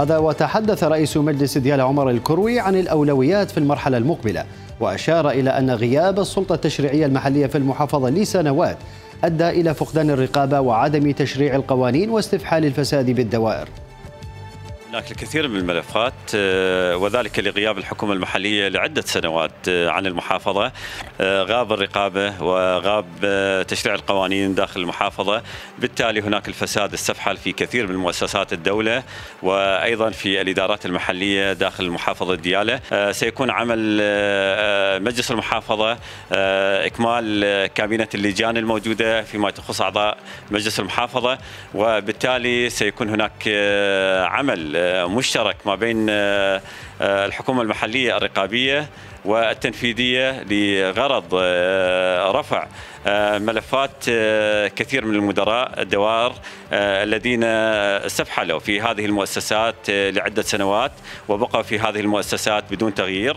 هذا وتحدث رئيس مجلس ديالى عمر الكروي عن الأولويات في المرحلة المقبلة وأشار إلى أن غياب السلطة التشريعية المحلية في المحافظة لسنوات أدى إلى فقدان الرقابة وعدم تشريع القوانين واستفحال الفساد بالدوائر. هناك الكثير من الملفات آه، وذلك لغياب الحكومة المحلية لعدة سنوات آه، عن المحافظة آه، غاب الرقابة وغاب تشريع القوانين داخل المحافظة. بالتالي هناك الفساد استفحل في كثير من مؤسسات الدولة وأيضا في الإدارات المحلية داخل المحافظة ديالة سيكون عمل مجلس المحافظة إكمال كابينة اللجان الموجودة فيما تخص أعضاء مجلس المحافظة. وبالتالي سيكون هناك عمل مشترك ما بين آه، آه، الحكومة المحلية الرقابية والتنفيذية لغرض آه، رفع ملفات كثير من المدراء الدوائر الذين استفحلوا في هذه المؤسسات لعدة سنوات وبقوا في هذه المؤسسات بدون تغيير.